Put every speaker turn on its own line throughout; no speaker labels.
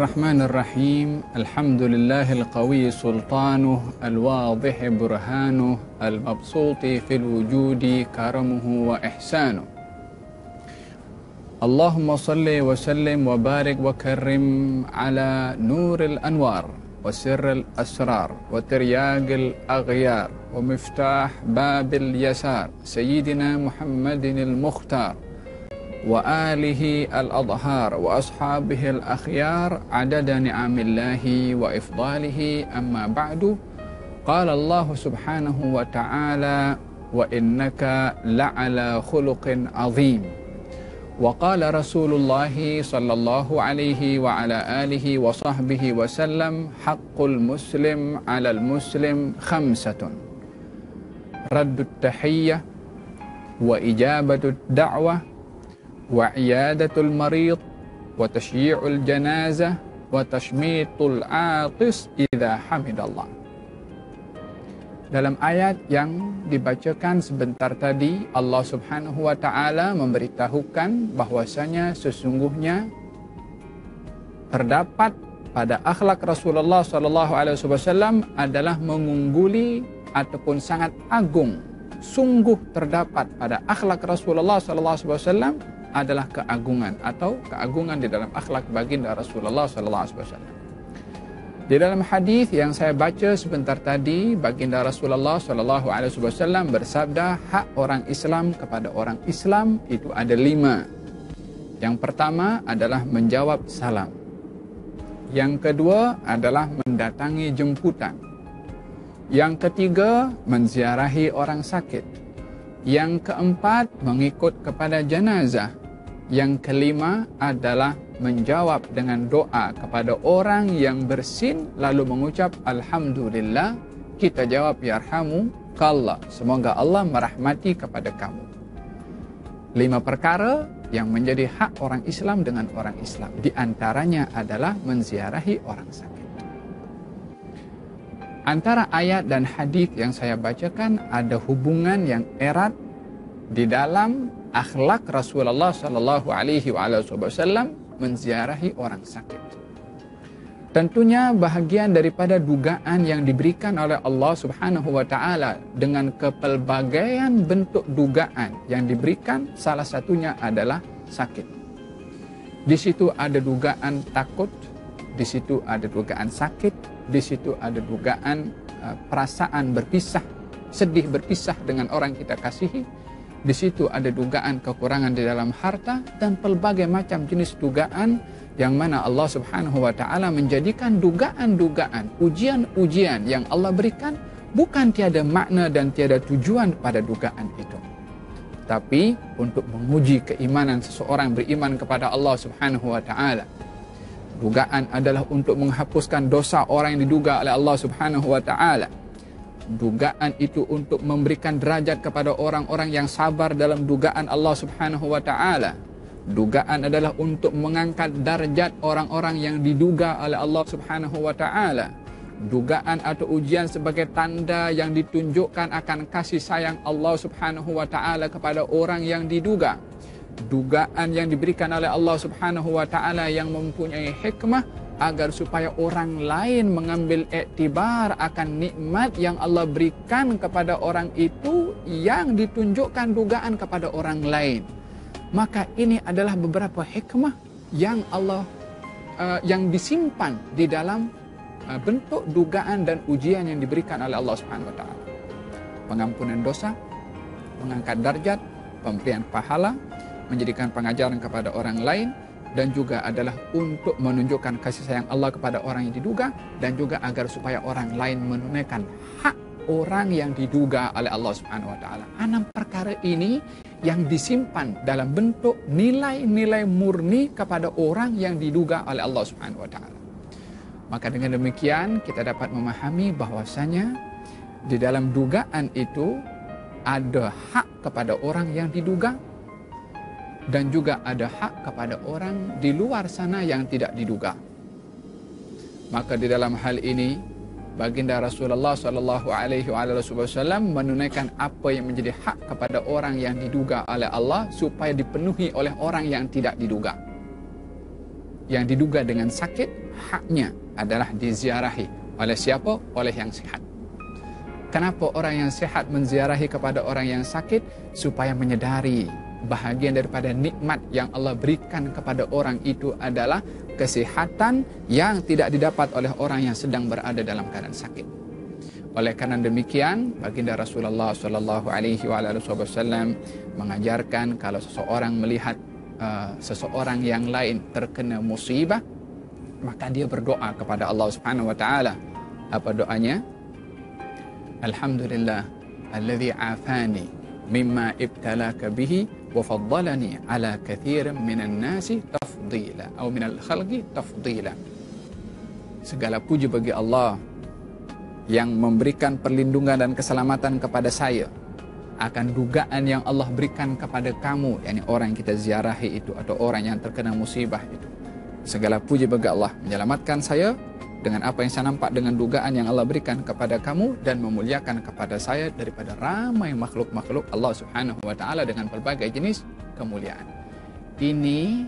الرحمن الرحيم. الحمد لله القوي سلطانه الواضح برهانه المبسوط في الوجود كرمه وإحسانه. اللهم صل وسلم وبارك وكرم على نور الأنوار وسر الأسرار وترياق الأغيار ومفتاح باب اليسار. سيدنا محمد المختار. وآله الأظهار وأصحابه الأخيار عدد نعم الله وإفضاله. أما بعد قال الله سبحانه وتعالى وإنك لعلى خلق عظيم وقال رسول الله صلى الله عليه وعلى آله وصحبه وسلم حق المسلم على المسلم خمسة رد التحية وإجابة الدعوة وعيادة المريض وتشييع الجنازة وتشميت العاطس إذا حمد الله Dalam ayat yang dibacakan sebentar tadi, Allah Subhanahu wa taala memberitahukan bahwasanya sesungguhnya terdapat pada akhlak Rasulullah sallallahu alaihi wasallam adalah mengungguli ataupun sangat agung. Sungguh terdapat pada akhlak Rasulullah sallallahu alaihi wasallam adalah keagungan atau keagungan di dalam akhlak baginda Rasulullah sallallahu alaihi wasallam. Di dalam hadis yang saya baca sebentar tadi, baginda Rasulullah sallallahu alaihi wasallam bersabda, hak orang Islam kepada orang Islam itu ada lima. Yang pertama adalah menjawab salam. Yang kedua adalah mendatangi jemputan. Yang ketiga, menziarahi orang sakit. Yang keempat, mengikut kepada jenazah. Yang kelima adalah menjawab dengan doa kepada orang yang bersin lalu mengucap Alhamdulillah. Kita jawab yarhamu kallah. Semoga Allah merahmati kepada kamu. Lima perkara yang menjadi hak orang Islam dengan orang Islam. Di antaranya adalah menziarahi orang sakit. Antara ayat dan hadis yang saya bacakan ada hubungan yang erat di dalam akhlak Rasulullah sallallahu alaihi wasallam menziarahi orang sakit. Tentunya bahagian daripada dugaan yang diberikan oleh Allah Subhanahu wa taala dengan kepelbagaian bentuk dugaan yang diberikan salah satunya adalah sakit. Di situ ada dugaan takut, di situ ada dugaan sakit, di situ ada dugaan uh, perasaan berpisah, sedih berpisah dengan orang kita kasihi, di situ ada dugaan kekurangan di dalam harta dan pelbagai macam jenis dugaan yang mana Allah Subhanahu wa taala menjadikan dugaan-dugaan, ujian-ujian yang Allah berikan bukan tiada makna dan tiada tujuan pada dugaan itu. Tapi untuk menguji keimanan seseorang beriman kepada Allah Subhanahu wa taala. Dugaan adalah untuk menghapuskan dosa orang yang diduga oleh Allah Subhanahu wa taala dugaan itu untuk memberikan derajat kepada orang-orang yang sabar dalam dugaan Allah Subhanahu wa taala. Dugaan adalah untuk mengangkat darjat orang-orang yang diduga oleh Allah Subhanahu wa taala. Dugaan atau ujian sebagai tanda yang ditunjukkan akan kasih sayang Allah Subhanahu wa taala kepada orang yang diduga. Dugaan yang diberikan oleh Allah Subhanahu wa taala yang mempunyai hikmah agar supaya orang lain mengambil iktibar akan nikmat yang Allah berikan kepada orang itu yang ditunjukkan dugaan kepada orang lain. Maka ini adalah beberapa hikmah yang Allah uh, yang disimpan di dalam uh, bentuk dugaan dan ujian yang diberikan oleh Allah Subhanahu wa taala. Pengampunan dosa, mengangkat darjat, pemberian pahala, menjadikan pengajaran kepada orang lain, dan juga adalah untuk menunjukkan kasih sayang Allah kepada orang yang diduga dan juga agar supaya orang lain menunaikan hak orang yang diduga oleh Allah Subhanahu wa taala. Enam perkara ini yang disimpan dalam bentuk nilai-nilai murni kepada orang yang diduga oleh Allah Subhanahu wa taala. Maka dengan demikian kita dapat memahami bahwasanya di dalam dugaan itu ada hak kepada orang yang diduga dan juga ada hak kepada orang di luar sana yang tidak diduga. Maka di dalam hal ini baginda Rasulullah sallallahu alaihi wasallam menunaikan apa yang menjadi hak kepada orang yang diduga oleh Allah supaya dipenuhi oleh orang yang tidak diduga. Yang diduga dengan sakit haknya adalah diziarahi oleh siapa? Oleh yang sihat. Kenapa orang yang sihat menziarahi kepada orang yang sakit? Supaya menyedari bahagian daripada nikmat yang Allah berikan kepada orang itu adalah kesihatan yang tidak didapat oleh orang yang sedang berada dalam keadaan sakit. Oleh karena demikian, baginda Rasulullah sallallahu alaihi wasallam mengajarkan kalau seseorang melihat uh, seseorang yang lain terkena musibah, maka dia berdoa kepada Allah Subhanahu wa taala. Apa doanya? Alhamdulillah alladhi afani mimma ibtalaka bihi faddalani ala kathirin minan nasi tafdila atau minal khalqi tafdila. Segala puji bagi Allah yang memberikan perlindungan dan keselamatan kepada saya. Akan dugaan yang Allah berikan kepada kamu yakni orang yang kita ziarahi itu atau orang yang terkena musibah itu. Segala puji bagi Allah menyelamatkan saya dengan apa yang saya nampak dengan dugaan yang Allah berikan kepada kamu dan memuliakan kepada saya daripada ramai makhluk-makhluk Allah Subhanahu wa taala dengan pelbagai jenis kemuliaan. Ini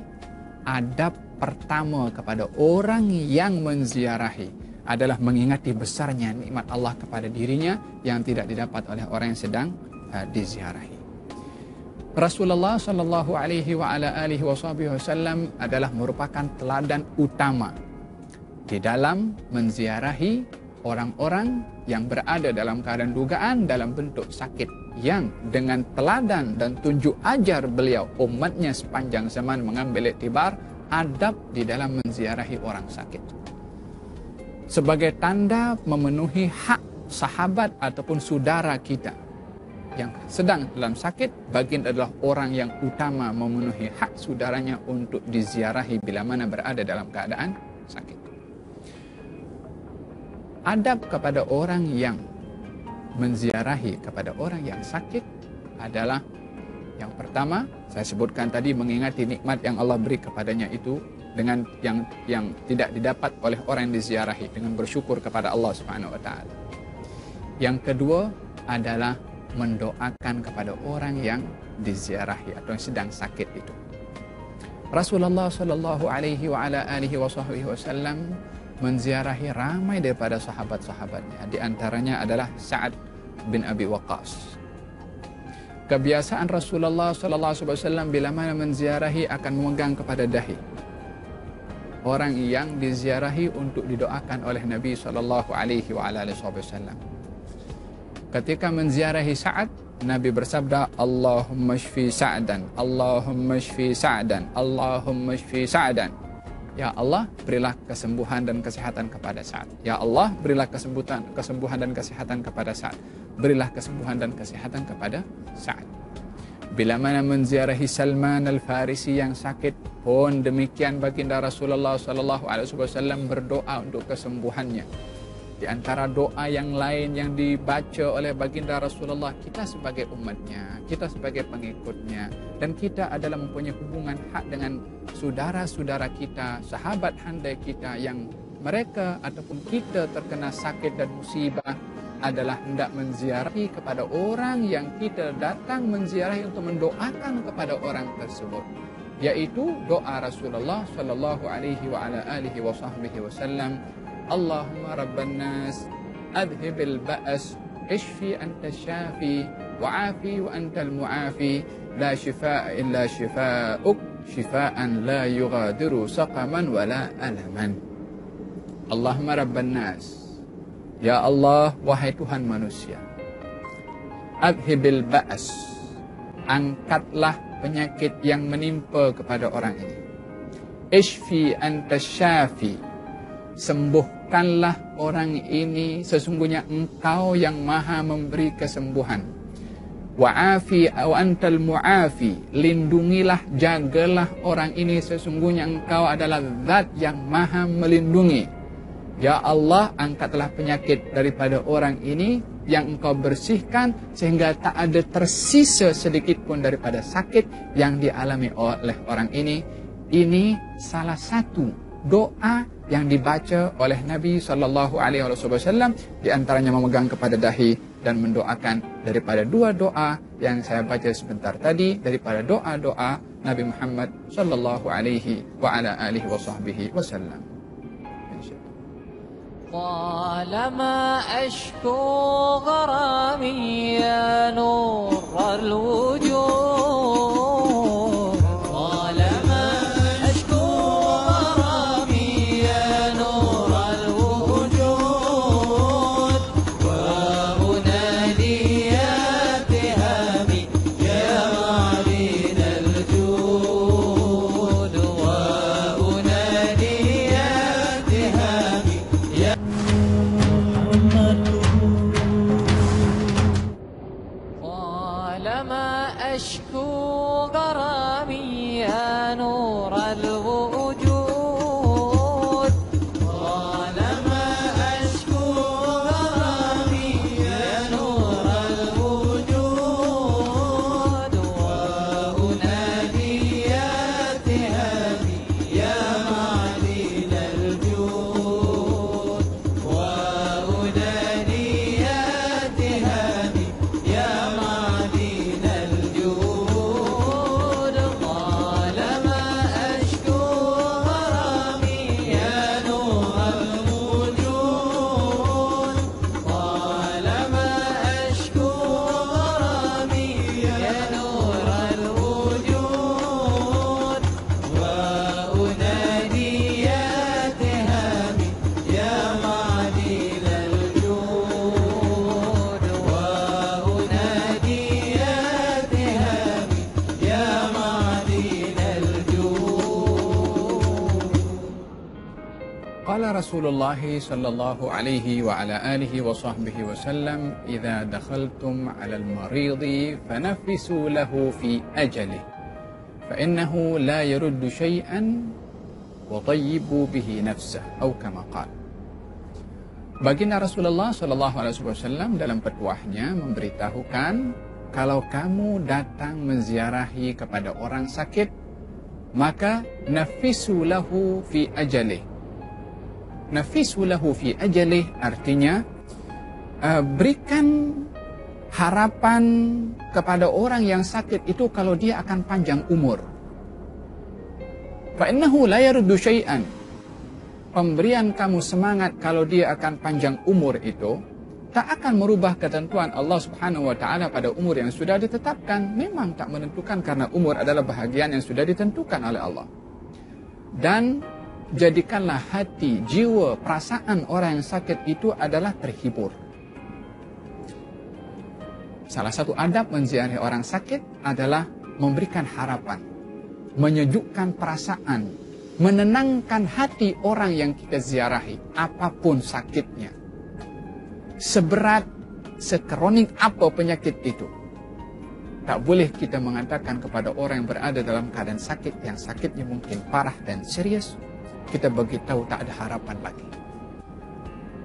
adab pertama kepada orang yang menziarahi adalah mengingati besarnya nikmat Allah kepada dirinya yang tidak didapat oleh orang yang sedang uh, diziarahi. Rasulullah sallallahu alaihi wa ala alihi wasallam adalah merupakan teladan utama di dalam menziarahi orang-orang yang berada dalam keadaan dugaan dalam bentuk sakit yang dengan teladan dan tunjuk ajar beliau umatnya sepanjang zaman mengambil iktibar adab di dalam menziarahi orang sakit sebagai tanda memenuhi hak sahabat ataupun saudara kita yang sedang dalam sakit, bagian adalah orang yang utama memenuhi hak saudaranya untuk diziarahi bila mana berada dalam keadaan sakit. Adab kepada orang yang menziarahi kepada orang yang sakit adalah yang pertama, saya sebutkan tadi mengingati nikmat yang Allah beri kepadanya itu dengan yang yang tidak didapat oleh orang yang diziarahi dengan bersyukur kepada Allah Subhanahu wa taala. Yang kedua adalah mendoakan kepada orang yang diziarahi atau yang sedang sakit itu. Rasulullah sallallahu alaihi wa ala alihi wasallam menziarahi ramai daripada sahabat-sahabatnya. Di antaranya adalah Sa'ad bin Abi Waqqas. Kebiasaan Rasulullah sallallahu alaihi wasallam bila mana menziarahi akan memegang kepada dahi. Orang yang diziarahi untuk didoakan oleh Nabi sallallahu alaihi wasallam ketika menziarahi Sa'ad Nabi bersabda Allahumma shfi Sa'dan Allahumma shfi Sa'dan Allahumma shfi Sa'dan Ya Allah berilah kesembuhan dan kesehatan kepada Sa'ad Ya Allah berilah kesembuhan kesembuhan dan kesehatan kepada Sa'ad berilah kesembuhan dan kesehatan kepada Sa'ad Bila mana menziarahi Salman Al-Farisi yang sakit pun demikian baginda Rasulullah sallallahu alaihi wasallam berdoa untuk kesembuhannya di antara doa yang lain yang dibaca oleh baginda Rasulullah kita sebagai umatnya, kita sebagai pengikutnya dan kita adalah mempunyai hubungan hak dengan saudara-saudara kita, sahabat handai kita yang mereka ataupun kita terkena sakit dan musibah adalah hendak menziarahi kepada orang yang kita datang menziarahi untuk mendoakan kepada orang tersebut yaitu doa Rasulullah sallallahu alaihi wa ala alihi wasallam اللهم رب الناس أذهب البأس اشفي أنت الشافي وعافي وأنت المعافي لا شفاء إلا شفاءك شفاء لا يغادر سقما ولا ألما اللهم رب الناس يا الله وهي Tuhan manusia Adhibil ba'as Angkatlah penyakit yang menimpa kepada orang ini Ishfi anta syafi sembuh sembuhkanlah orang ini sesungguhnya engkau yang maha memberi kesembuhan. Wa'afi wa antal mu'afi lindungilah jagalah orang ini. Sesungguhnya engkau adalah zat yang maha melindungi. Ya Allah angkatlah penyakit daripada orang ini yang engkau bersihkan sehingga tak ada tersisa sedikit pun daripada sakit yang dialami oleh orang ini. Ini salah satu doa yang dibaca oleh Nabi sallallahu alaihi wasallam di antaranya memegang kepada dahi dan mendoakan daripada dua doa yang saya baca sebentar tadi daripada doa-doa Nabi Muhammad sallallahu alaihi wa ala alihi wasallam.
طالما أشكو غرامي يا نور الوجود براميها نور
الغروب رسول الله صلى الله عليه وعلى آله وصحبه وسلم إذا دخلتم على المريض فنفسوا له في أجله فإنه لا يرد شيئا وطيبوا به نفسه أو كما قال Baginda Rasulullah Shallallahu Alaihi Wasallam dalam petuahnya memberitahukan kalau kamu datang menziarahi kepada orang sakit maka nafisu lahu fi ajalih nafisu lahu fi ajalih artinya uh, berikan harapan kepada orang yang sakit itu kalau dia akan panjang umur. Fa innahu la yaruddu syai'an. Pemberian kamu semangat kalau dia akan panjang umur itu tak akan merubah ketentuan Allah Subhanahu wa taala pada umur yang sudah ditetapkan. Memang tak menentukan karena umur adalah bahagian yang sudah ditentukan oleh Allah. Dan jadikanlah hati, jiwa, perasaan orang yang sakit itu adalah terhibur. Salah satu adab menziarahi orang sakit adalah memberikan harapan, menyejukkan perasaan, menenangkan hati orang yang kita ziarahi, apa pun sakitnya. Seberat, sekronik apa penyakit itu. Tak boleh kita mengatakan kepada orang yang berada dalam keadaan sakit yang sakitnya mungkin parah dan serius, kita beritahu tak ada harapan lagi.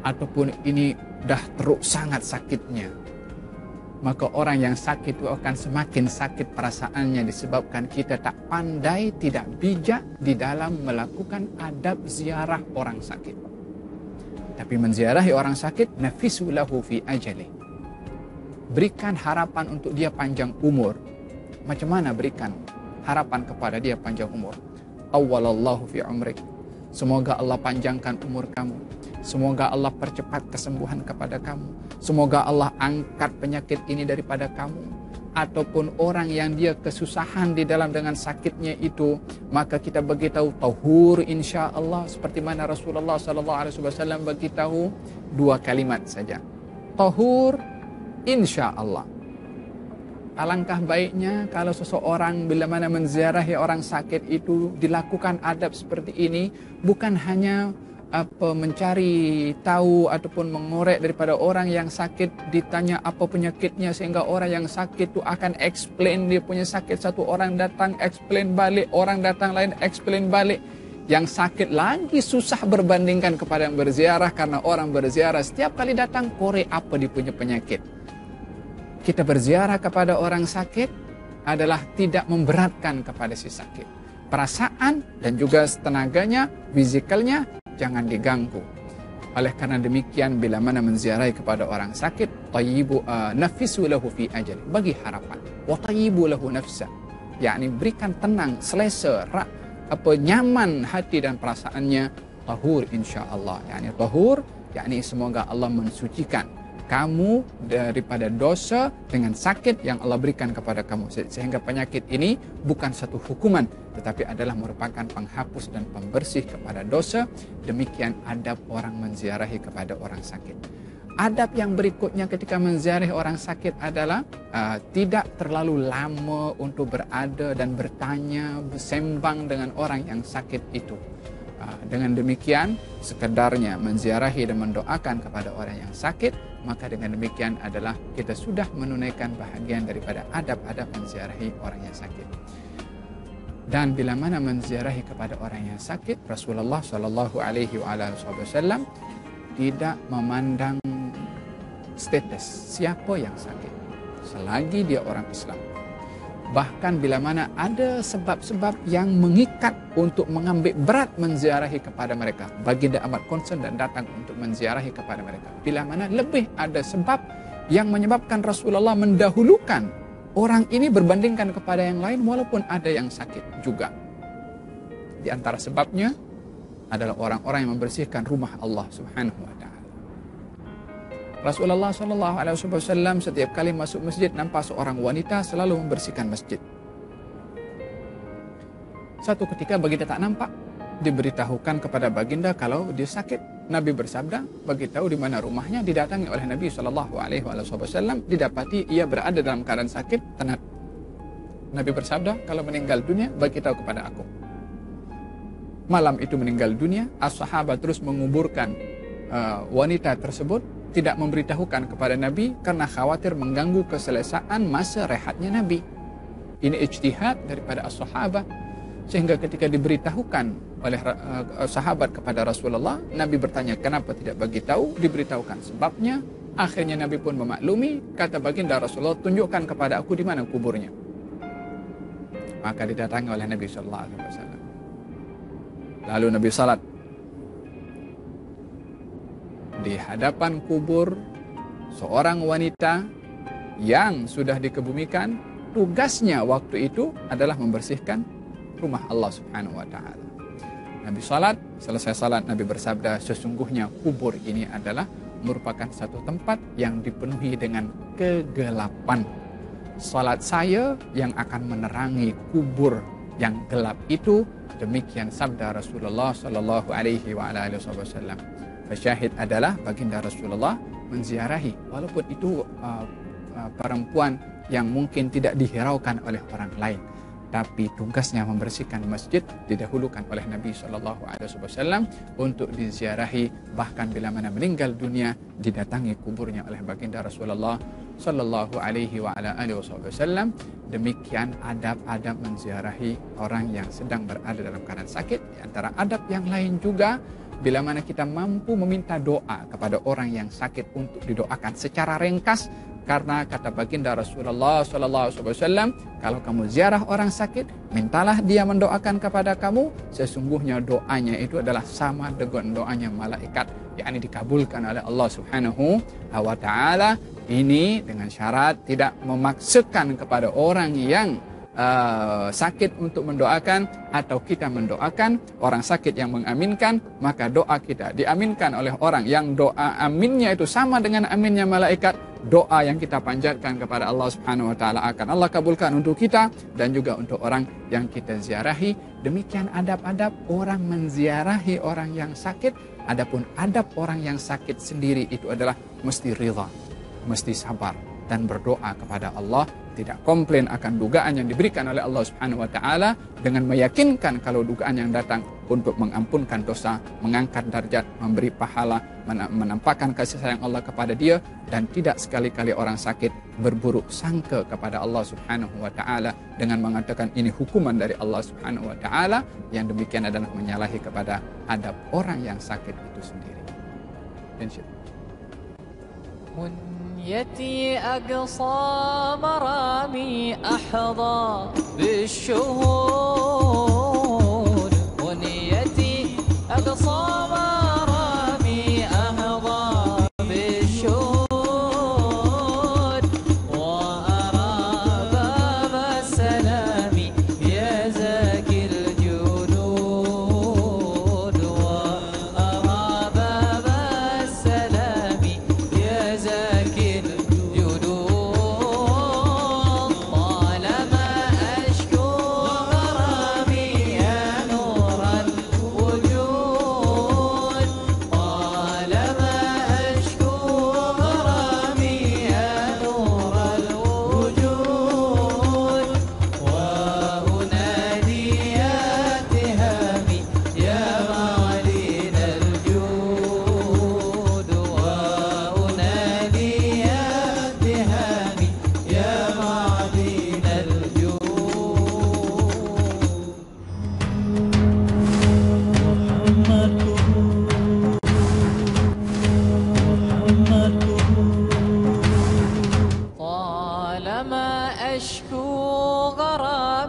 Ataupun ini dah teruk sangat sakitnya. Maka orang yang sakit itu akan semakin sakit perasaannya disebabkan kita tak pandai, tidak bijak di dalam melakukan adab ziarah orang sakit. Tapi menziarahi orang sakit, nafisu lahu fi ajali. Berikan harapan untuk dia panjang umur. Macam mana berikan harapan kepada dia panjang umur? Awalallahu fi umrik. Semoga Allah panjangkan umur kamu. Semoga Allah percepat kesembuhan kepada kamu. Semoga Allah angkat penyakit ini daripada kamu. Ataupun orang yang dia kesusahan di dalam dengan sakitnya itu, maka kita beritahu tahur insya Allah seperti mana Rasulullah Sallallahu Alaihi Wasallam beritahu dua kalimat saja. Tahur insya Allah. Alangkah baiknya kalau seseorang bila mana menziarahi orang sakit itu dilakukan adab seperti ini bukan hanya apa mencari tahu ataupun mengorek daripada orang yang sakit ditanya apa penyakitnya sehingga orang yang sakit tu akan explain dia punya sakit. Satu orang datang explain balik. Orang datang lain explain balik. Yang sakit lagi susah berbandingkan kepada yang berziarah karena orang berziarah. Setiap kali datang korek apa dia punya penyakit kita berziarah kepada orang sakit adalah tidak memberatkan kepada si sakit perasaan dan juga tenaganya, fizikalnya jangan diganggu. Oleh karena demikian bila mana menziarahi kepada orang sakit, tayyibu uh, nafisu lahu fi ajal, bagi harapan. Wa tayyibu lahu nafsa. yakni berikan tenang, selesa, rak, apa nyaman hati dan perasaannya tahur insya-Allah. yakni tahur, yakni semoga Allah mensucikan kamu daripada dosa dengan sakit yang Allah berikan kepada kamu. Sehingga penyakit ini bukan satu hukuman tetapi adalah merupakan penghapus dan pembersih kepada dosa. Demikian adab orang menziarahi kepada orang sakit. Adab yang berikutnya ketika menziarahi orang sakit adalah uh, tidak terlalu lama untuk berada dan bertanya bersembang dengan orang yang sakit itu. Uh, dengan demikian sekedarnya menziarahi dan mendoakan kepada orang yang sakit maka dengan demikian adalah kita sudah menunaikan bahagian daripada adab-adab menziarahi orang yang sakit. Dan bila mana menziarahi kepada orang yang sakit, Rasulullah Shallallahu Alaihi Wasallam tidak memandang status siapa yang sakit selagi dia orang Islam. Bahkan bila mana ada sebab-sebab yang mengikat untuk mengambil berat menziarahi kepada mereka. Baginda amat concern dan datang untuk menziarahi kepada mereka. Bila mana lebih ada sebab yang menyebabkan Rasulullah mendahulukan orang ini berbandingkan kepada yang lain walaupun ada yang sakit juga. Di antara sebabnya adalah orang-orang yang membersihkan rumah Allah Subhanahu wa. Rasulullah sallallahu alaihi wasallam setiap kali masuk masjid nampak seorang wanita selalu membersihkan masjid. Satu ketika baginda tak nampak, diberitahukan kepada baginda kalau dia sakit. Nabi bersabda, bagi tahu di mana rumahnya didatangi oleh Nabi sallallahu alaihi wasallam, didapati ia berada dalam keadaan sakit, tenat. Nabi bersabda, kalau meninggal dunia bagi tahu kepada aku. Malam itu meninggal dunia, as-sahabat terus menguburkan uh, wanita tersebut tidak memberitahukan kepada Nabi karena khawatir mengganggu keselesaan masa rehatnya Nabi. Ini ijtihad daripada as-sahabah sehingga ketika diberitahukan oleh uh, sahabat kepada Rasulullah, Nabi bertanya kenapa tidak bagi tahu, diberitahukan sebabnya. Akhirnya Nabi pun memaklumi, kata baginda Rasulullah, tunjukkan kepada aku di mana kuburnya. Maka didatangi oleh Nabi sallallahu alaihi wasallam. Lalu Nabi salat di hadapan kubur seorang wanita yang sudah dikebumikan tugasnya waktu itu adalah membersihkan rumah Allah Subhanahu wa taala. Nabi salat, selesai salat Nabi bersabda sesungguhnya kubur ini adalah merupakan satu tempat yang dipenuhi dengan kegelapan. Salat saya yang akan menerangi kubur yang gelap itu demikian sabda Rasulullah sallallahu alaihi wasallam. Syahid adalah baginda Rasulullah menziarahi. Walaupun itu uh, uh, perempuan yang mungkin tidak dihiraukan oleh orang lain. Tapi tugasnya membersihkan masjid didahulukan oleh Nabi sallallahu alaihi wasallam untuk diziarahi. Bahkan bila mana meninggal dunia didatangi kuburnya oleh baginda Rasulullah sallallahu alaihi wa ala alihi wasallam. Demikian adab-adab menziarahi orang yang sedang berada dalam keadaan sakit. Di antara adab yang lain juga bila mana kita mampu meminta doa kepada orang yang sakit untuk didoakan secara ringkas karena kata baginda Rasulullah sallallahu alaihi wasallam kalau kamu ziarah orang sakit mintalah dia mendoakan kepada kamu. Sesungguhnya doanya itu adalah sama dengan doanya malaikat yakni dikabulkan oleh Allah Subhanahu wa taala. Ini dengan syarat tidak memaksakan kepada orang yang uh, sakit untuk mendoakan atau kita mendoakan orang sakit yang mengaminkan maka doa kita diaminkan oleh orang yang doa aminnya itu sama dengan aminnya malaikat. Doa yang kita panjatkan kepada Allah Subhanahu wa taala akan Allah kabulkan untuk kita dan juga untuk orang yang kita ziarahi. Demikian adab-adab orang menziarahi orang yang sakit. Adapun adab orang yang sakit sendiri itu adalah mesti rida mesti sabar dan berdoa kepada Allah tidak komplain akan dugaan yang diberikan oleh Allah Subhanahu wa taala dengan meyakinkan kalau dugaan yang datang untuk mengampunkan dosa, mengangkat darjat, memberi pahala, men- menampakkan kasih sayang Allah kepada dia dan tidak sekali-kali orang sakit berburuk sangka kepada Allah Subhanahu wa taala dengan mengatakan ini hukuman dari Allah Subhanahu wa taala yang demikian adalah menyalahi kepada adab orang yang sakit itu sendiri. Insyaallah.
منيتي أقصى مرامي أحظى بالشهود.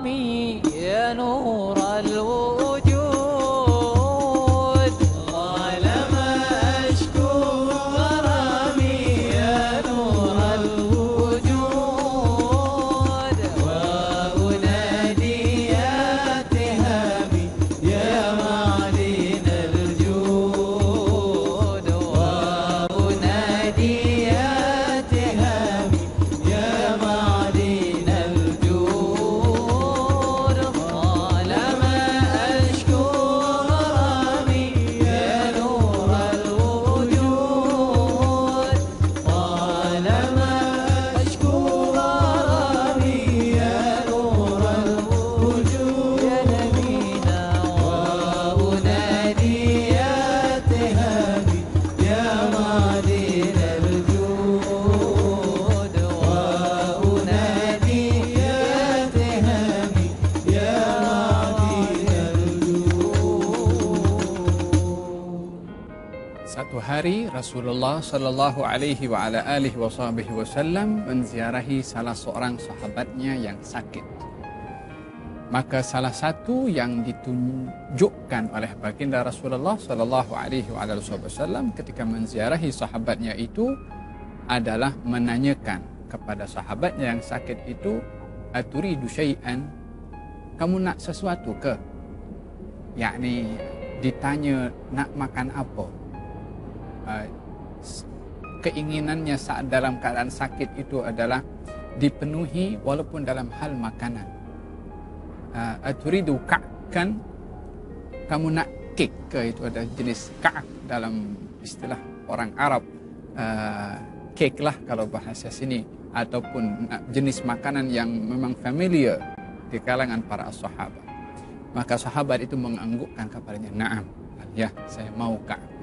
غرامي
Rasulullah sallallahu alaihi wa ala alihi washabihi wasallam menziarahi salah seorang sahabatnya yang sakit. Maka salah satu yang ditunjukkan oleh baginda Rasulullah sallallahu alaihi wa ala wasallam ketika menziarahi sahabatnya itu adalah menanyakan kepada sahabatnya yang sakit itu aturidu syai'an kamu nak sesuatu ke? Yakni ditanya nak makan apa? s- keinginannya saat dalam keadaan sakit itu adalah dipenuhi walaupun dalam hal makanan. Uh, aturidu ka'kan kamu nak kek ke itu ada jenis ka'ak dalam istilah orang Arab uh, kek lah kalau bahasa sini ataupun jenis makanan yang memang familiar di kalangan para sahabat. Maka sahabat itu menganggukkan kepadanya, "Na'am." Ya, saya mau ka'ak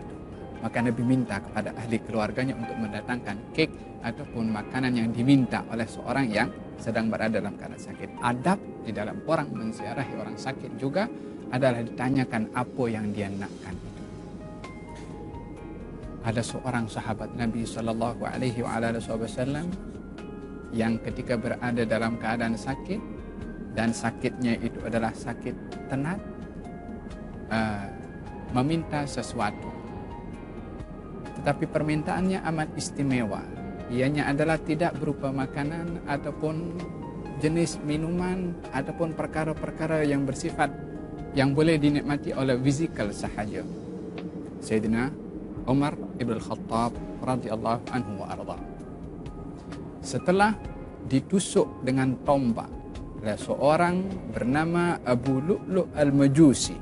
maka Nabi minta kepada ahli keluarganya untuk mendatangkan kek ataupun makanan yang diminta oleh seorang yang sedang berada dalam keadaan sakit. Adab di dalam orang menziarahi orang sakit juga adalah ditanyakan apa yang dia nakkan. Ada seorang sahabat Nabi sallallahu alaihi wasallam yang ketika berada dalam keadaan sakit dan sakitnya itu adalah sakit tenat uh, meminta sesuatu tetapi permintaannya amat istimewa. Ianya adalah tidak berupa makanan ataupun jenis minuman ataupun perkara-perkara yang bersifat yang boleh dinikmati oleh fizikal sahaja. Sayyidina Umar Ibn Khattab radhiyallahu anhu wa arda. Setelah ditusuk dengan tombak oleh seorang bernama Abu Lu'lu' al-Majusi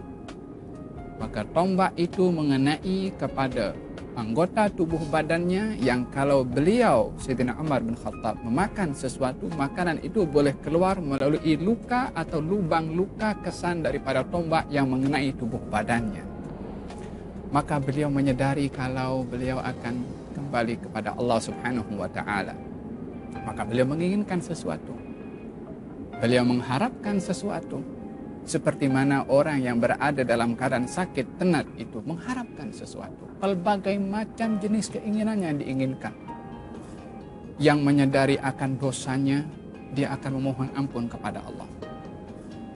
maka tombak itu mengenai kepada anggota tubuh badannya yang kalau beliau Sayyidina Umar bin Khattab memakan sesuatu makanan itu boleh keluar melalui luka atau lubang luka kesan daripada tombak yang mengenai tubuh badannya. Maka beliau menyedari kalau beliau akan kembali kepada Allah Subhanahu wa taala. Maka beliau menginginkan sesuatu. Beliau mengharapkan sesuatu seperti mana orang yang berada dalam keadaan sakit tenat itu mengharapkan sesuatu. Pelbagai macam jenis keinginan yang diinginkan. Yang menyadari akan dosanya, dia akan memohon ampun kepada Allah.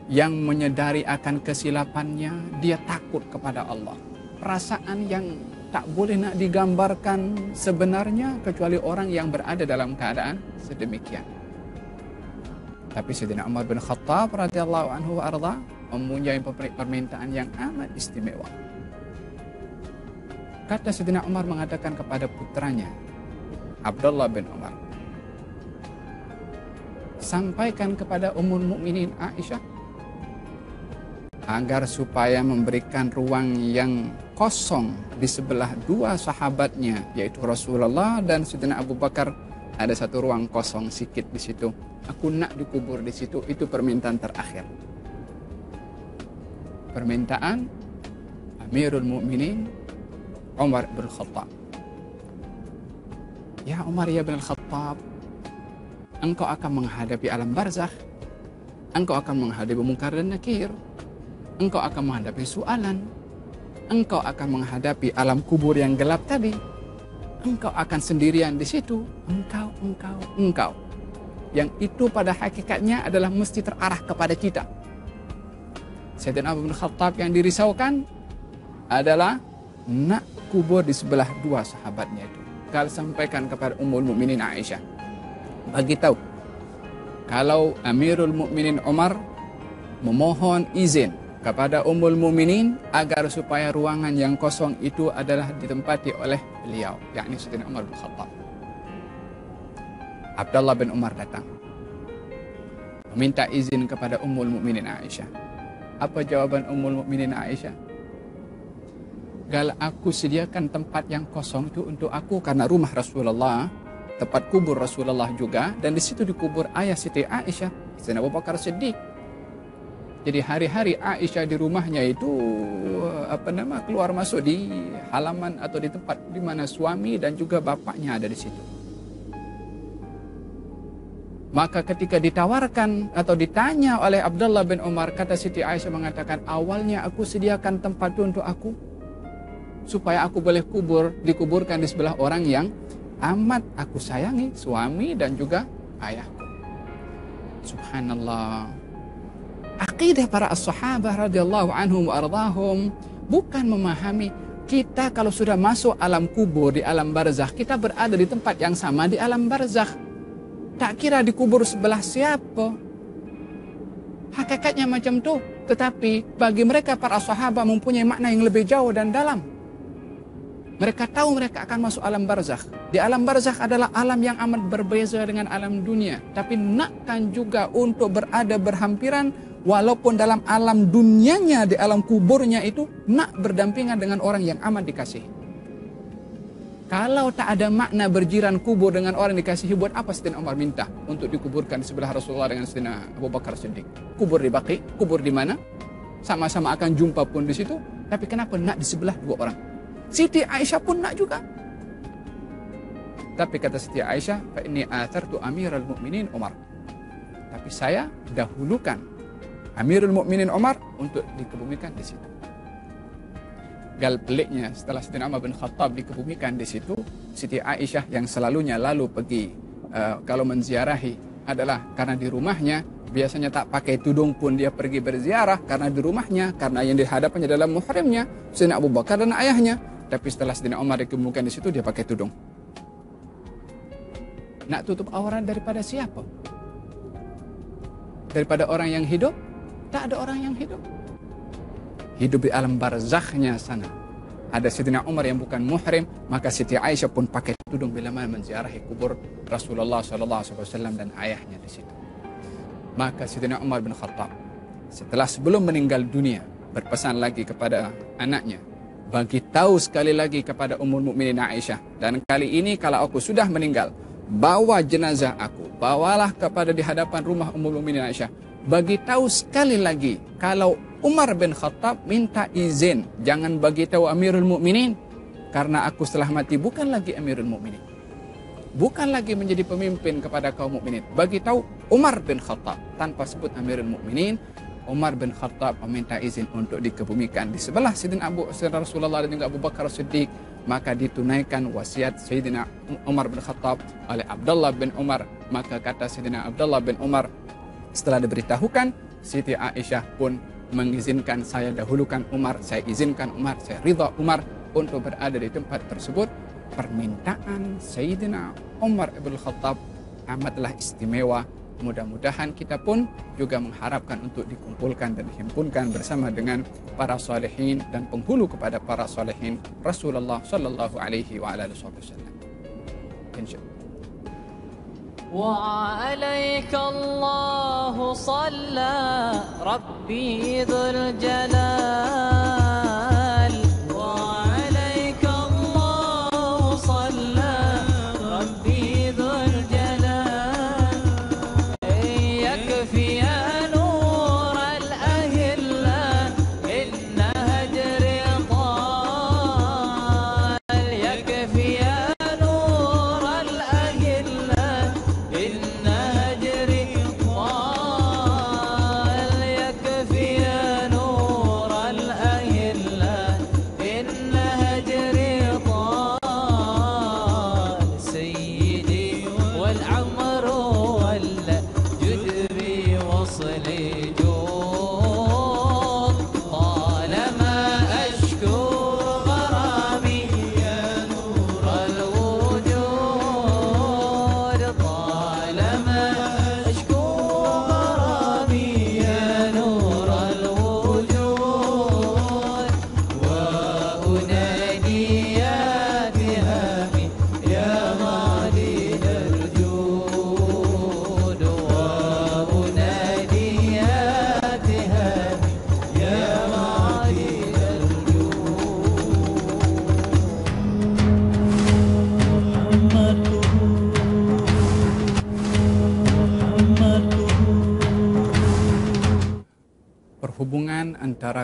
Yang menyadari akan kesilapannya, dia takut kepada Allah. Perasaan yang tak boleh nak digambarkan sebenarnya kecuali orang yang berada dalam keadaan sedemikian. Tapi Sayyidina Umar bin Khattab radhiyallahu anhu arda mempunyai permintaan yang amat istimewa. Kata Sayyidina Umar mengatakan kepada putranya Abdullah bin Umar sampaikan kepada Ummul Mukminin Aisyah agar supaya memberikan ruang yang kosong di sebelah dua sahabatnya yaitu Rasulullah dan Sayyidina Abu Bakar ada satu ruang kosong sikit di situ. Aku nak dikubur di situ. Itu permintaan terakhir. Permintaan Amirul Mukminin Umar bin Khattab. Ya Umar ya bin Khattab, engkau akan menghadapi alam barzakh. Engkau akan menghadapi mungkar dan nakir. Engkau akan menghadapi soalan. Engkau akan menghadapi alam kubur yang gelap tadi engkau akan sendirian di situ. Engkau, engkau, engkau. Yang itu pada hakikatnya adalah mesti terarah kepada kita. Sayyidina Abu bin Khattab yang dirisaukan adalah nak kubur di sebelah dua sahabatnya itu. Kalau sampaikan kepada Ummul Mukminin Aisyah. Bagi tahu kalau Amirul Mukminin Umar memohon izin kepada Ummul Muminin agar supaya ruangan yang kosong itu adalah ditempati oleh beliau, yakni Sayyidina Umar bin Khattab. Abdullah bin Umar datang meminta izin kepada Ummul Mukminin Aisyah. Apa jawaban Ummul Mukminin Aisyah? Gal aku sediakan tempat yang kosong itu untuk aku karena rumah Rasulullah, tempat kubur Rasulullah juga dan di situ dikubur ayah Siti Aisyah, Sayyidina Abu Bakar Siddiq jadi hari-hari Aisyah di rumahnya itu apa nama keluar masuk di halaman atau di tempat di mana suami dan juga bapaknya ada di situ. Maka ketika ditawarkan atau ditanya oleh Abdullah bin Umar, kata Siti Aisyah mengatakan, awalnya aku sediakan tempat itu untuk aku. Supaya aku boleh kubur, dikuburkan di sebelah orang yang amat aku sayangi, suami dan juga ayahku. Subhanallah akidah para sahabat radhiyallahu anhum wa bukan memahami kita kalau sudah masuk alam kubur di alam barzakh kita berada di tempat yang sama di alam barzakh tak kira dikubur sebelah siapa hakikatnya macam tu tetapi bagi mereka para sahabat mempunyai makna yang lebih jauh dan dalam mereka tahu mereka akan masuk alam barzakh. Di alam barzakh adalah alam yang amat berbeza dengan alam dunia. Tapi nakkan juga untuk berada berhampiran walaupun dalam alam dunianya di alam kuburnya itu nak berdampingan dengan orang yang amat dikasihi. Kalau tak ada makna berjiran kubur dengan orang yang dikasihi, buat apa Sayyidina Umar minta untuk dikuburkan di sebelah Rasulullah dengan Sayyidina Abu Bakar Siddiq? Kubur di Baqi, kubur di mana? Sama-sama akan jumpa pun di situ. Tapi kenapa nak di sebelah dua orang? Siti Aisyah pun nak juga. Tapi kata Siti Aisyah, ini athartu amiral mu'minin Umar. Tapi saya dahulukan Amirul Mukminin Umar untuk dikebumikan di situ. Gal peliknya setelah Siti Umar bin Khattab dikebumikan di situ, Siti Aisyah yang selalunya lalu pergi uh, kalau menziarahi adalah karena di rumahnya biasanya tak pakai tudung pun dia pergi berziarah. Karena di rumahnya karena yang dihadapannya dalam muhrimnya Sayyidina Abu Bakar dan ayahnya. Tapi setelah Sayyidina Umar dikebumikan di situ dia pakai tudung. Nak tutup aurat daripada siapa? Daripada orang yang hidup Tak ada orang yang hidup. Hidup di alam barzakhnya sana. Ada Sayyidina Umar yang bukan muhrim, maka Siti Aisyah pun pakai tudung bila mana menziarahi kubur Rasulullah SAW dan ayahnya di situ. Maka Sayyidina Umar bin Khattab setelah sebelum meninggal dunia berpesan lagi kepada anaknya bagi tahu sekali lagi kepada Ummul Mukminin Aisyah dan kali ini kalau aku sudah meninggal bawa jenazah aku bawalah kepada di hadapan rumah Ummul Mukminin Aisyah bagi tahu sekali lagi kalau Umar bin Khattab minta izin jangan bagi tahu Amirul Mukminin karena aku setelah mati bukan lagi Amirul Mukminin. Bukan lagi menjadi pemimpin kepada kaum mukminin. Bagi tahu Umar bin Khattab tanpa sebut Amirul Mukminin Umar bin Khattab meminta izin untuk dikebumikan di sebelah Sayyidina Abu Sayyidina Rasulullah dan juga Abu Bakar Siddiq maka ditunaikan wasiat Sayyidina Umar bin Khattab oleh Abdullah bin Umar. Maka kata Sayyidina Abdullah bin Umar setelah diberitahukan Siti Aisyah pun mengizinkan saya dahulukan Umar saya izinkan Umar saya ridha Umar untuk berada di tempat tersebut permintaan Sayyidina Umar bin Khattab amatlah istimewa Mudah-mudahan kita pun juga mengharapkan untuk dikumpulkan dan dihimpunkan bersama dengan para salihin dan penghulu kepada para salihin Rasulullah sallallahu alaihi wasallam. Insyaallah.
وعليك الله صلى ربي ذو الجلال.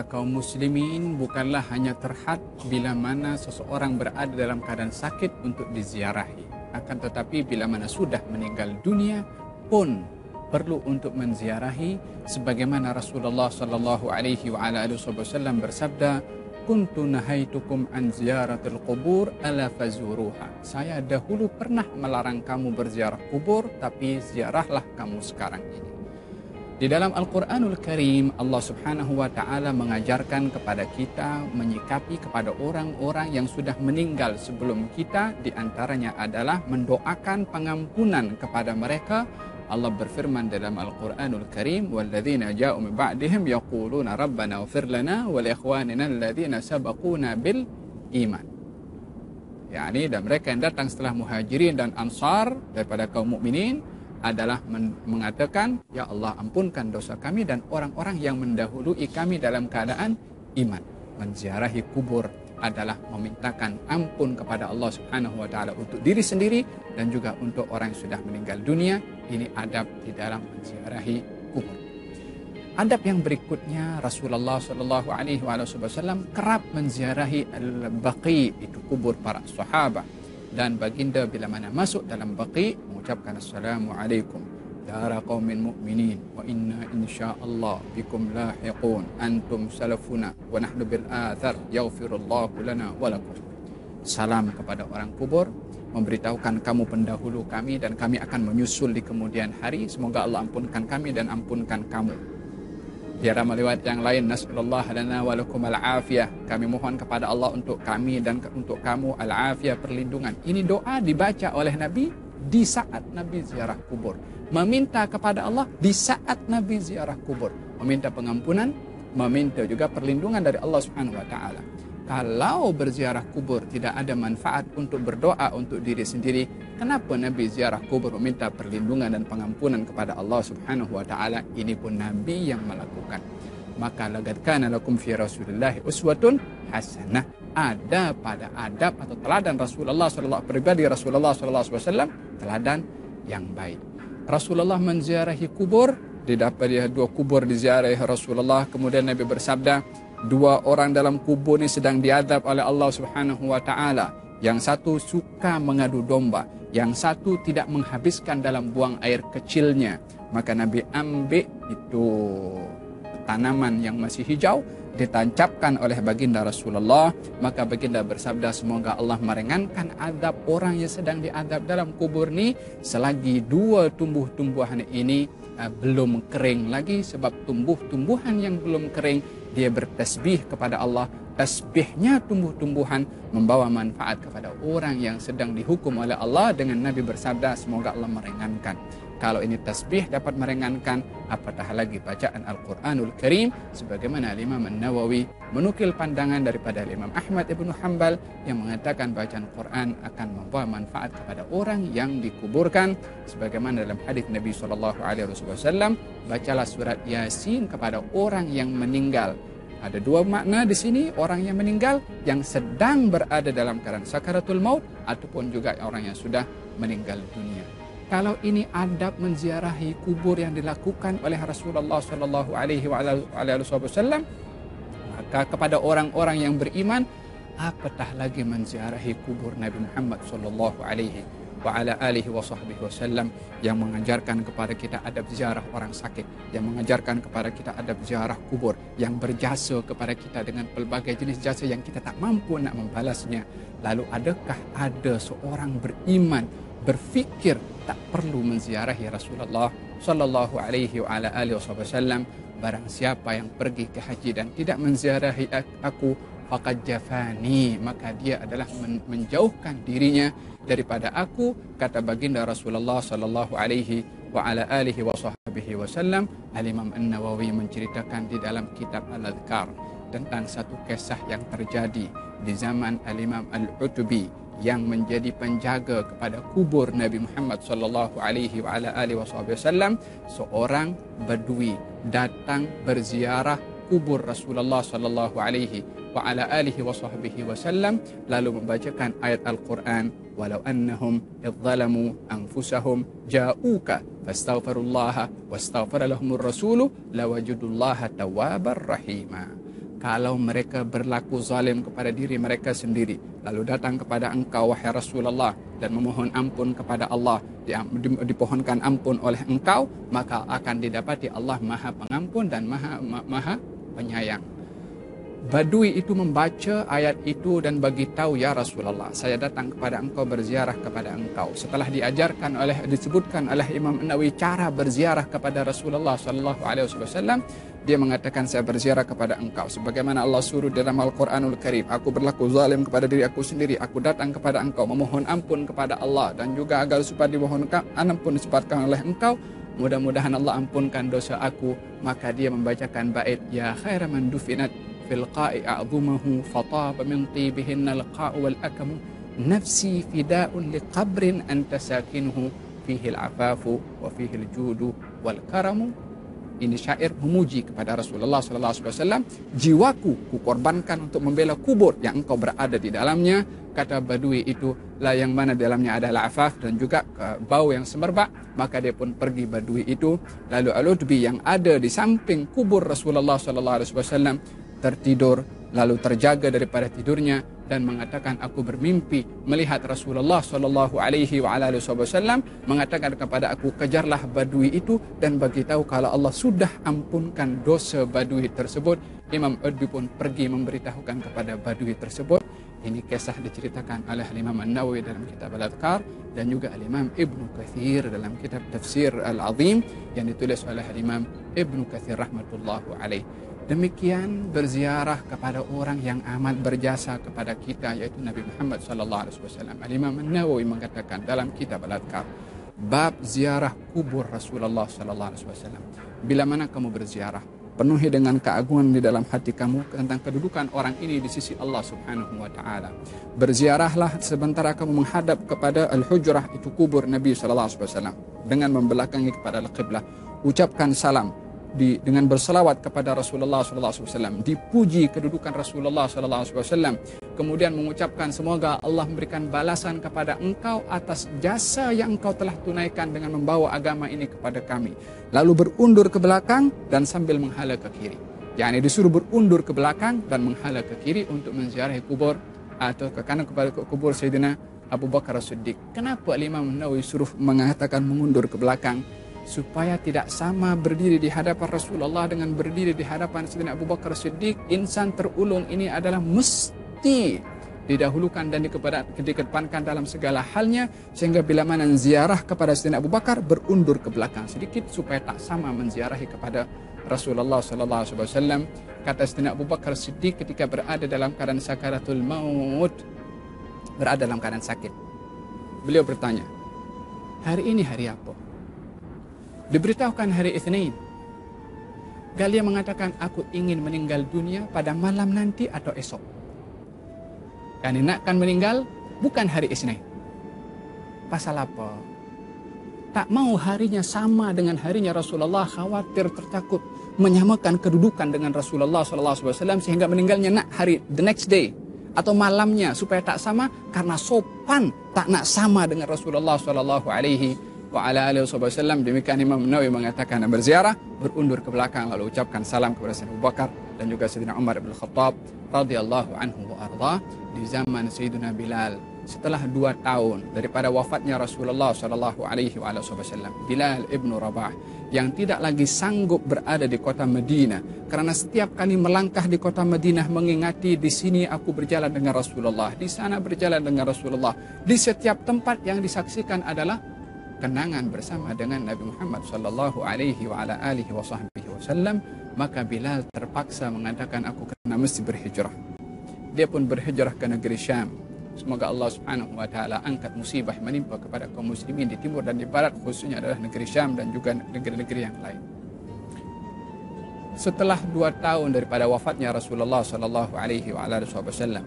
Kaum muslimin bukanlah hanya terhad bila mana seseorang berada dalam keadaan sakit untuk diziarahi. Akan tetapi bila mana sudah meninggal dunia pun perlu untuk menziarahi sebagaimana Rasulullah sallallahu alaihi wa ala alihi wasallam bersabda kuntu nahaitukum an ziyaratil qubur ala fazuruha saya dahulu pernah melarang kamu berziarah kubur tapi ziarahlah kamu sekarang ini di dalam Al-Quranul Karim, Allah Subhanahu Wa Taala mengajarkan kepada kita menyikapi kepada orang-orang yang sudah meninggal sebelum kita, di antaranya adalah mendoakan pengampunan kepada mereka. Allah berfirman dalam Al-Quranul Karim, وَالَّذِينَ جَاءُوا مِنْ بَعْدِهِمْ يَقُولُونَ رَبَّنَا وَفِرْ لَنَا وَلِإِخْوَانِنَا الَّذِينَ سَبَقُونَا بِالْإِيمَانِ Ya, yani, dan mereka yang datang setelah muhajirin dan ansar daripada kaum mukminin, adalah men- mengatakan ya Allah ampunkan dosa kami dan orang-orang yang mendahului kami dalam keadaan iman. Menziarahi kubur adalah memintakan ampun kepada Allah Subhanahu wa taala untuk diri sendiri dan juga untuk orang yang sudah meninggal dunia. Ini adab di dalam menziarahi kubur. Adab yang berikutnya Rasulullah Shallallahu Alaihi Wasallam kerap menziarahi al-baqi itu kubur para sahabat dan baginda bila mana masuk dalam baqi mengucapkan assalamualaikum. Dara qaumin mu'minin wa inna insyaallah bikum lahiqun. Antum salafuna wa nahnu bil athar yaghfirullahu lana wa lakum. Salam kepada orang kubur memberitahukan kamu pendahulu kami dan kami akan menyusul di kemudian hari. Semoga Allah ampunkan kami dan ampunkan kamu dalam riwayat yang lain nasallallahu lana wa lakum al-afiyah. Kami mohon kepada Allah untuk kami dan untuk kamu al-afiyah perlindungan. Ini doa dibaca oleh Nabi di saat Nabi ziarah kubur. Meminta kepada Allah di saat Nabi ziarah kubur. Meminta pengampunan meminta juga perlindungan dari Allah Subhanahu wa taala kalau berziarah kubur tidak ada manfaat untuk berdoa untuk diri sendiri, kenapa Nabi ziarah kubur meminta perlindungan dan pengampunan kepada Allah Subhanahu wa taala? Ini pun Nabi yang melakukan. Maka laqad kana lakum fi Rasulillah uswatun hasanah. ada pada adab atau teladan Rasulullah sallallahu pribadi Rasulullah sallallahu alaihi wasallam teladan yang baik. Rasulullah menziarahi kubur, didapat dia dua kubur diziarahi Rasulullah, kemudian Nabi bersabda, dua orang dalam kubur ini sedang diadab oleh Allah Subhanahu wa taala. Yang satu suka mengadu domba, yang satu tidak menghabiskan dalam buang air kecilnya. Maka Nabi ambil itu tanaman yang masih hijau ditancapkan oleh baginda Rasulullah maka baginda bersabda semoga Allah meringankan adab orang yang sedang diadab dalam kubur ni selagi dua tumbuh-tumbuhan ini uh, belum kering lagi sebab tumbuh-tumbuhan yang belum kering dia bertasbih kepada Allah. Tasbihnya tumbuh-tumbuhan membawa manfaat kepada orang yang sedang dihukum oleh Allah dengan Nabi bersabda semoga Allah meringankan kalau ini tasbih dapat meringankan apatah lagi bacaan Al-Quranul Karim sebagaimana Imam An-Nawawi menukil pandangan daripada Imam Ahmad Ibn Hanbal yang mengatakan bacaan Quran akan membawa manfaat kepada orang yang dikuburkan. Sebagaimana dalam hadis Nabi wasallam bacalah surat Yasin kepada orang yang meninggal. Ada dua makna di sini orang yang meninggal yang sedang berada dalam keadaan sakaratul maut ataupun juga orang yang sudah meninggal dunia kalau ini adab menziarahi kubur yang dilakukan oleh Rasulullah sallallahu alaihi wasallam maka kepada orang-orang yang beriman apatah lagi menziarahi kubur Nabi Muhammad sallallahu alaihi wa ala alihi wa sahbihi wasallam yang mengajarkan kepada kita adab ziarah orang sakit yang mengajarkan kepada kita adab ziarah kubur yang berjasa kepada kita dengan pelbagai jenis jasa yang kita tak mampu nak membalasnya. Lalu adakah ada seorang beriman berfikir tak perlu menziarahi Rasulullah sallallahu alaihi wa ala alihi wasallam. Barang siapa yang pergi ke haji dan tidak menziarahi aku faqad jafani. Maka dia adalah menjauhkan dirinya daripada aku kata baginda Rasulullah sallallahu alaihi wa ala alihi wasallam. Al Imam An-Nawawi menceritakan di dalam kitab Al-Adhkar tentang satu kisah yang terjadi di zaman Al Imam Al-Utubi yang menjadi penjaga kepada kubur Nabi Muhammad sallallahu alaihi wa ala alihi wasallam seorang badui datang berziarah kubur Rasulullah sallallahu alaihi wa ala alihi wasallam lalu membacakan ayat Al-Quran walau annahum idzalamu anfusahum ja'uka fastaghfirullaha wastaghfara lahumur rasulu lawajidullaha tawwabar rahimah kalau mereka berlaku zalim kepada diri mereka sendiri lalu datang kepada engkau wahai Rasulullah dan memohon ampun kepada Allah dipohonkan ampun oleh engkau maka akan didapati Allah Maha Pengampun dan Maha Maha Penyayang Badui itu membaca ayat itu dan bagi tahu ya Rasulullah saya datang kepada engkau berziarah kepada engkau. Setelah diajarkan oleh disebutkan oleh Imam Nawawi cara berziarah kepada Rasulullah sallallahu alaihi wasallam dia mengatakan saya berziarah kepada engkau. Sebagaimana Allah suruh dalam Al-Qur'anul Karim aku berlaku zalim kepada diri aku sendiri. Aku datang kepada engkau memohon ampun kepada Allah dan juga agar supaya dimohonkan ampun disebabkan oleh engkau. Mudah-mudahan Allah ampunkan dosa aku. Maka dia membacakan bait ya khairaman dufinat في القاء أعظمه فطاب من طيبهن القاء والأكم نفسي فداء لقبر أنت ساكنه فيه العفاف وفيه الجود والكرم ini syair memuji kepada Rasulullah sallallahu alaihi wasallam jiwaku kukorbankan untuk membela kubur yang engkau berada di dalamnya kata badui itu lah yang mana dalamnya adalah afaf dan juga uh, bau yang semerbak maka dia pun pergi badui itu lalu aludbi yang ada di samping kubur Rasulullah sallallahu alaihi wasallam tertidur lalu terjaga daripada tidurnya dan mengatakan aku bermimpi melihat Rasulullah sallallahu alaihi wasallam mengatakan kepada aku kejarlah badui itu dan bagi tahu kalau Allah sudah ampunkan dosa badui tersebut Imam Udbi pun pergi memberitahukan kepada badui tersebut. Ini kisah diceritakan oleh Imam An-Nawawi dalam kitab Al-Adhkar dan juga Imam Ibn Kathir dalam kitab Tafsir Al-Azim yang ditulis oleh Imam Ibn Kathir rahmatullahi alaihi Demikian berziarah kepada orang yang amat berjasa kepada kita yaitu Nabi Muhammad sallallahu alaihi wasallam. Al-Imam An-Nawawi mengatakan dalam kitab Al-Adhkar bab ziarah kubur Rasulullah sallallahu alaihi wasallam. Bila mana kamu berziarah, penuhi dengan keagungan di dalam hati kamu tentang kedudukan orang ini di sisi Allah Subhanahu wa taala. Berziarahlah sementara kamu menghadap kepada Al-Hujrah itu kubur Nabi sallallahu alaihi wasallam dengan membelakangi kepada al-qiblah. Ucapkan salam di, dengan berselawat kepada Rasulullah sallallahu alaihi wasallam dipuji kedudukan Rasulullah sallallahu alaihi wasallam kemudian mengucapkan semoga Allah memberikan balasan kepada engkau atas jasa yang engkau telah tunaikan dengan membawa agama ini kepada kami. Lalu berundur ke belakang dan sambil menghala ke kiri. Yani disuruh berundur ke belakang dan menghala ke kiri untuk menziarahi kubur atau ke kanan kepada kubur Sayyidina Abu Bakar As-Siddiq. Kenapa Imam Nawawi suruh mengatakan mengundur ke belakang? Supaya tidak sama berdiri di hadapan Rasulullah dengan berdiri di hadapan Sayyidina Abu Bakar As-Siddiq. Insan terulung ini adalah mesti didahulukan dan dikedepankan dalam segala halnya sehingga bila mana ziarah kepada Sayyidina Abu Bakar berundur ke belakang sedikit supaya tak sama menziarahi kepada Rasulullah sallallahu alaihi wasallam kata Sayyidina Abu Bakar Siddiq ketika berada dalam keadaan sakaratul maut berada dalam keadaan sakit beliau bertanya hari ini hari apa diberitahukan hari Isnin Galia mengatakan aku ingin meninggal dunia pada malam nanti atau esok yang nakkan meninggal bukan hari Isnin. Pasal apa? Tak mau harinya sama dengan harinya Rasulullah khawatir tertakut menyamakan kedudukan dengan Rasulullah SAW sehingga meninggalnya nak hari the next day atau malamnya supaya tak sama karena sopan tak nak sama dengan Rasulullah SAW wa ala alihi wasallam demikian Imam Nawawi mengatakan dan berziarah berundur ke belakang lalu ucapkan salam kepada Sayyidina Abu Bakar dan juga Sayyidina Umar bin Khattab radhiyallahu anhu wa arda di zaman Sayyidina Bilal setelah dua tahun daripada wafatnya Rasulullah sallallahu alaihi wasallam Bilal ibnu Rabah yang tidak lagi sanggup berada di kota Madinah karena setiap kali melangkah di kota Madinah mengingati di sini aku berjalan dengan Rasulullah di sana berjalan dengan Rasulullah. Di setiap tempat yang disaksikan adalah kenangan bersama dengan Nabi Muhammad sallallahu alaihi wa ala alihi wasallam maka Bilal terpaksa mengatakan aku kena mesti berhijrah. Dia pun berhijrah ke negeri Syam. Semoga Allah Subhanahu wa taala angkat musibah menimpa kepada kaum muslimin di timur dan di barat khususnya adalah negeri Syam dan juga negeri-negeri yang lain. Setelah dua tahun daripada wafatnya Rasulullah sallallahu alaihi wasallam,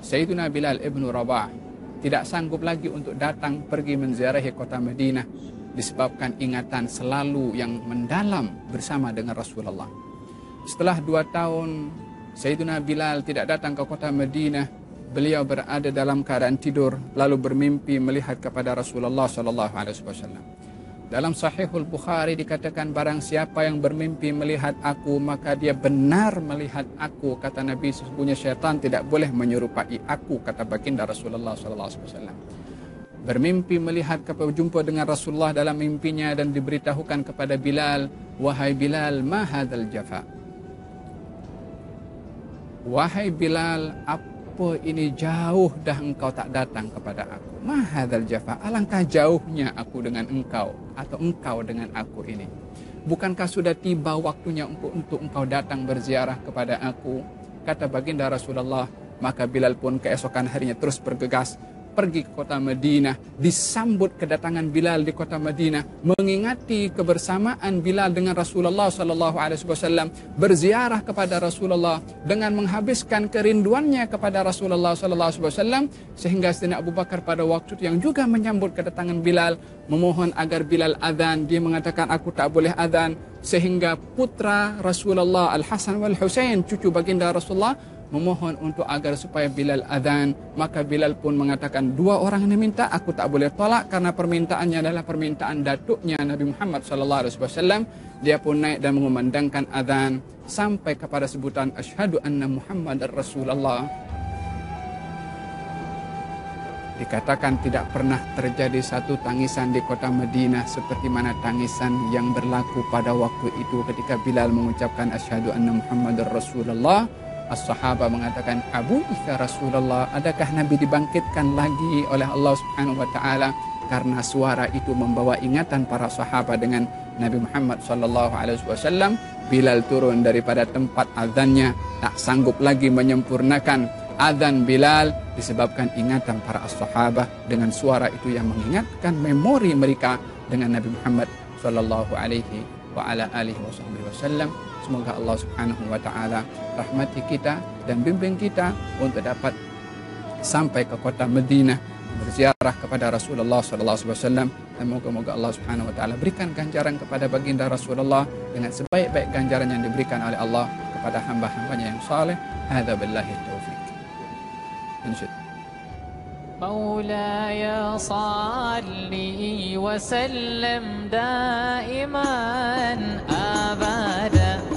Sayyidina Bilal ibnu Rabah tidak sanggup lagi untuk datang pergi menziarahi kota Madinah disebabkan ingatan selalu yang mendalam bersama dengan Rasulullah. Setelah dua tahun Sayyidina Bilal tidak datang ke kota Madinah, beliau berada dalam keadaan tidur lalu bermimpi melihat kepada Rasulullah sallallahu alaihi wasallam. Dalam Sahihul Bukhari dikatakan barang siapa yang bermimpi melihat aku maka dia benar melihat aku kata Nabi sesungguhnya syaitan tidak boleh menyerupai aku kata baginda Rasulullah sallallahu alaihi wasallam bermimpi melihat jumpa dengan Rasulullah dalam mimpinya dan diberitahukan kepada Bilal, wahai Bilal, ma hadzal jafa? Wahai Bilal, apa ini jauh dah engkau tak datang kepada aku? Ma hadzal jafa? Alangkah jauhnya aku dengan engkau atau engkau dengan aku ini. Bukankah sudah tiba waktunya untuk, untuk engkau datang berziarah kepada aku? Kata baginda Rasulullah, maka Bilal pun keesokan harinya terus bergegas pergi ke kota Madinah, disambut kedatangan Bilal di kota Madinah, mengingati kebersamaan Bilal dengan Rasulullah sallallahu alaihi wasallam, berziarah kepada Rasulullah dengan menghabiskan kerinduannya kepada Rasulullah sallallahu alaihi wasallam sehingga Sayyidina Abu Bakar pada waktu yang juga menyambut kedatangan Bilal memohon agar Bilal azan, dia mengatakan aku tak boleh azan sehingga putra Rasulullah Al Hasan wal Husain cucu baginda Rasulullah memohon untuk agar supaya Bilal adhan maka Bilal pun mengatakan dua orang ini minta aku tak boleh tolak karena permintaannya adalah permintaan datuknya Nabi Muhammad sallallahu alaihi wasallam. Dia pun naik dan mengumandangkan adhan sampai kepada sebutan asyhadu anna Muhammadar Rasulullah. Dikatakan tidak pernah terjadi satu tangisan di kota Madinah seperti mana tangisan yang berlaku pada waktu itu ketika Bilal mengucapkan asyhadu anna Muhammadar Rasulullah As-sahaba mengatakan, Abu Isa Rasulullah, adakah Nabi dibangkitkan lagi oleh Allah Subhanahu wa taala karena suara itu membawa ingatan para sahabat dengan Nabi Muhammad sallallahu alaihi wasallam? Bilal turun daripada tempat azannya tak sanggup lagi menyempurnakan azan Bilal disebabkan ingatan para sahabat dengan suara itu yang mengingatkan memori mereka dengan Nabi Muhammad sallallahu alaihi wa ala alihi wasallam Semoga Allah Subhanahu wa taala rahmati kita dan bimbing kita untuk dapat sampai ke kota Madinah berziarah kepada Rasulullah sallallahu alaihi wasallam dan moga-moga Allah Subhanahu wa taala berikan ganjaran kepada baginda Rasulullah dengan sebaik-baik ganjaran yang diberikan oleh Allah kepada hamba-hambanya yang saleh. Hadza billahi taufik. Lanjut.
مولاي صل وسلم دائما ابدا